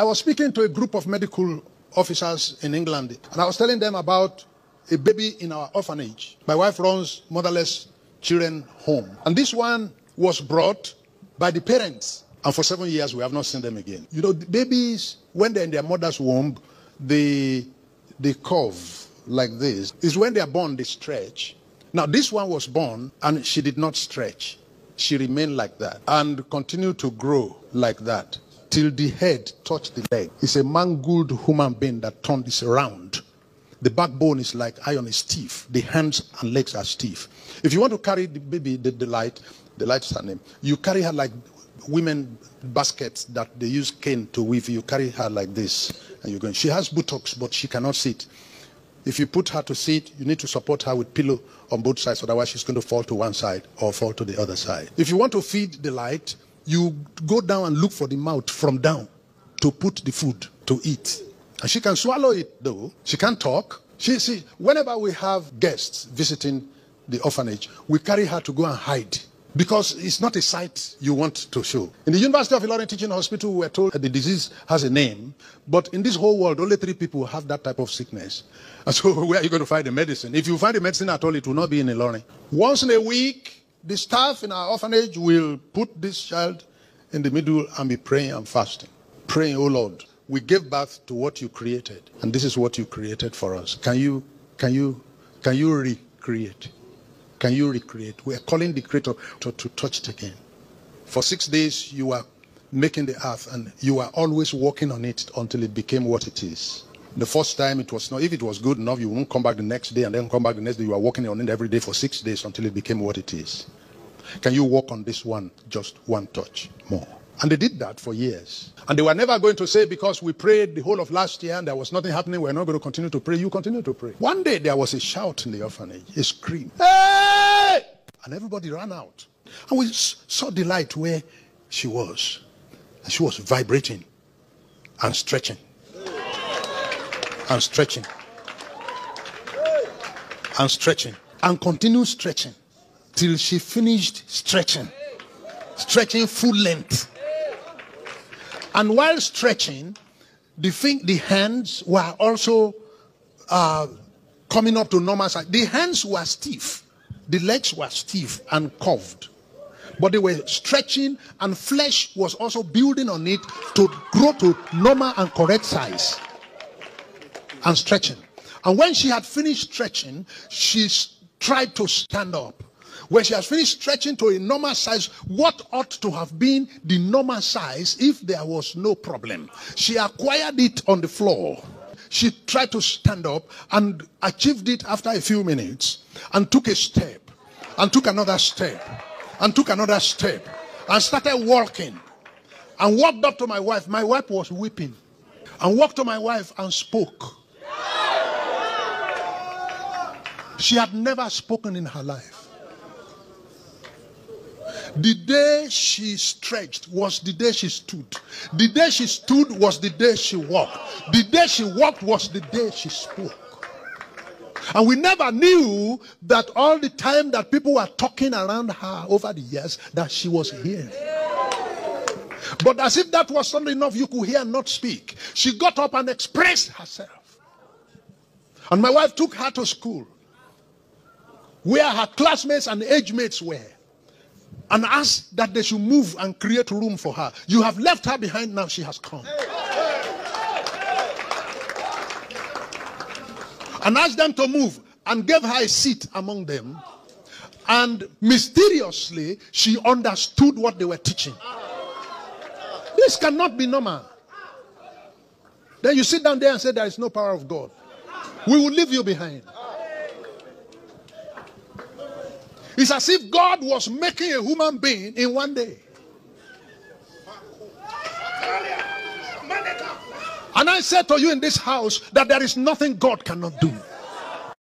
I was speaking to a group of medical officers in England, and I was telling them about a baby in our orphanage. My wife runs motherless children home, and this one was brought by the parents. And for seven years, we have not seen them again. You know, babies, when they're in their mother's womb, they, they curve like this. Is when they are born, they stretch. Now, this one was born and she did not stretch. She remained like that and continued to grow like that till the head touched the leg. It's a mangled human being that turned this around. The backbone is like iron is stiff. The hands and legs are stiff. If you want to carry the baby, the, Delight, the light's her name, you carry her like women baskets that they use cane to weave. You carry her like this, and you're going. She has buttocks, but she cannot sit. If you put her to sit, you need to support her with pillow on both sides, otherwise she's going to fall to one side or fall to the other side. If you want to feed Delight, you go down and look for the mouth from down to put the food to eat. And she can swallow it though. She can't talk. She see whenever we have guests visiting the orphanage, we carry her to go and hide because it's not a sight you want to show. In the University of Ilorin Teaching Hospital, we were told that the disease has a name, but in this whole world, only three people have that type of sickness. And so, where are you going to find the medicine? If you find the medicine at all, it will not be in Ilorin. Once in a week, the staff in our orphanage will put this child in the middle and be praying and fasting. Praying, oh Lord, we gave birth to what you created, and this is what you created for us. Can you, can you, can you recreate? Can you recreate? We are calling the Creator to, to touch it again. For six days, you are making the earth and you are always working on it until it became what it is. The first time it was not, if it was good enough, you won't come back the next day and then come back the next day. You are working on it every day for six days until it became what it is. Can you work on this one, just one touch more? And they did that for years. And they were never going to say, because we prayed the whole of last year and there was nothing happening, we're not going to continue to pray. You continue to pray. One day there was a shout in the orphanage, a scream. Hey! And everybody ran out. And we saw Delight where she was. And she was vibrating and stretching. And stretching. And stretching. And continued stretching till she finished stretching. Stretching full length. And while stretching, the, thing, the hands were also uh, coming up to normal size. The hands were stiff, the legs were stiff and curved. But they were stretching, and flesh was also building on it to grow to normal and correct size. And stretching. And when she had finished stretching, she tried to stand up. When she has finished stretching to a normal size, what ought to have been the normal size if there was no problem? She acquired it on the floor. She tried to stand up and achieved it after a few minutes and took a step and took another step and took another step and started walking and walked up to my wife. My wife was weeping and walked to my wife and spoke. She had never spoken in her life. The day she stretched was the day she stood. The day she stood was the day she walked. The day she walked was the day she spoke. And we never knew that all the time that people were talking around her over the years that she was here. But as if that was something enough you could hear not speak, she got up and expressed herself. And my wife took her to school where her classmates and age mates were and asked that they should move and create room for her. You have left her behind, now she has come. And asked them to move and gave her a seat among them. And mysteriously, she understood what they were teaching. This cannot be normal. Then you sit down there and say, There is no power of God. We will leave you behind. It's as if God was making a human being in one day. And I said to you in this house that there is nothing God cannot do.